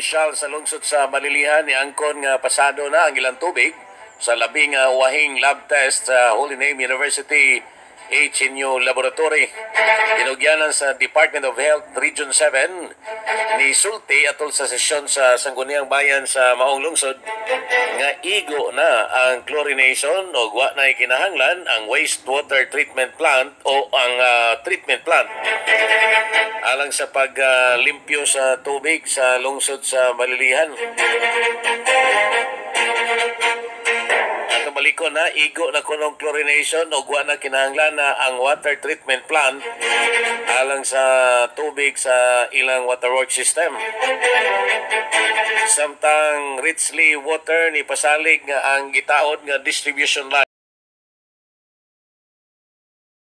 opisyal sa lungsod sa Malilihan ni angkon nga pasado na ang ilang tubig sa labing uh, wahing lab test sa Holy Name University HNU Laboratory. Inugyanan sa Department of Health Region 7 ni Sulti atol sa sesyon sa Sangguniang Bayan sa Maong Lungsod nga igo na ang chlorination o wa na kinahanglan ang wastewater treatment plant o ang ah, treatment plant alang sa paglimpyo sa tubig sa lungsod sa Malilihan. At maliko na, igo na kunong chlorination o guwa na kinahanglan na ang water treatment plant alang sa tubig sa ilang waterworks system. Samtang richly water ni pasalig nga ang gitaod nga distribution line